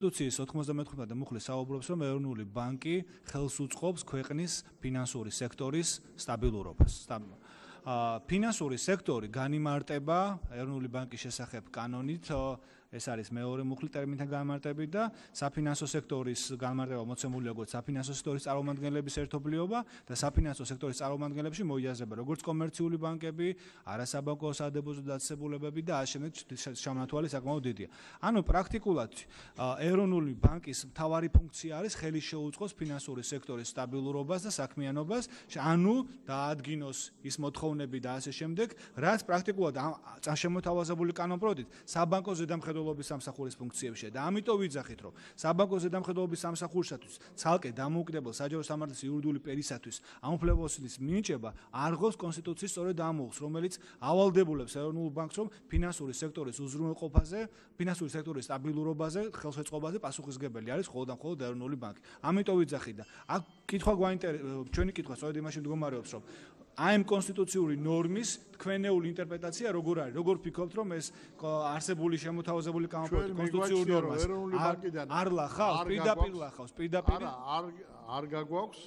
კონსტიტუციის 95 მუხლი საუბრობს, რომ ეროვნული ბანკი ხელს უწყობს ქვეყნის ფინანსური სექტორის სტაბილურობას. ფინანსური სექტორი განიმარტება ეროვნული ბანკის შესახებ კანონით ეს არის მეორე მუხლი ტერმინთან განმარტებით და საფინანსო სექტორის განმარტება მოცემული როგორც საფინანსო სექტორის წარმომადგენლების ერთობლიობა და საფინანსო სექტორის წარმომადგენლებში მოიაზრება როგორც კომერციული ბანკები, არასაბანკო სადებიუტო დაწესებულებები და ამავდროულად შემოთვალი საკმაოდ დიდია. ანუ პრაქტიკულად ეროვნული ბანკის მთავარი ფუნქცია არის ხელი შეუწყოს ფინანსური სექტორის სტაბილურობას და საქმიანობას, ანუ დაადგინოს ის მოთხოვნები და ასე შემდეგ, რაც პრაქტიკულად წამშემოთავაზებული კანონპროექტით საბანკო ზედამხედველობა ზედამხედველობის სამსახურის ფუნქციებშია. და ამიტომ ვიძახით რომ საბანკო ზედამხედველობის სამსახურისათვის ცალკე დამოუკიდებელ საჯარო სამართლის იურიდიული პერისათვის ამფლებოსის მინიჭება არ ღოს კონსტიტუციის სწორედ ამოღს რომელიც ავალდებულებს ეროვნულ ბანკს რომ ფინანსური სექტორის უზრუნველყოფაზე ფინანსური სექტორის სტაბილურობაზე ხელშეწყობაზე პასუხისგებელი არის მხოლოდ და მხოლოდ ეროვნული ბანკი. ამიტომ ვიძახით და აქ კითხვა გვაინტერესებს ჩვენი კითხვა სწორედ იმაში მდგომარეობს რომ აი ამ კონსტიტუციური ნორმის თქვენეული ინტერპრეტაცია როგორ არის? როგორ ფიქრობთ რომ ეს არსებული შემოთავაზებული კანონპროექტი კონსტიტუციური ნორმას არ არ ლახავს? პირდაპირ ლახავს, პირდაპირ არა, არ არ გაგვაქვს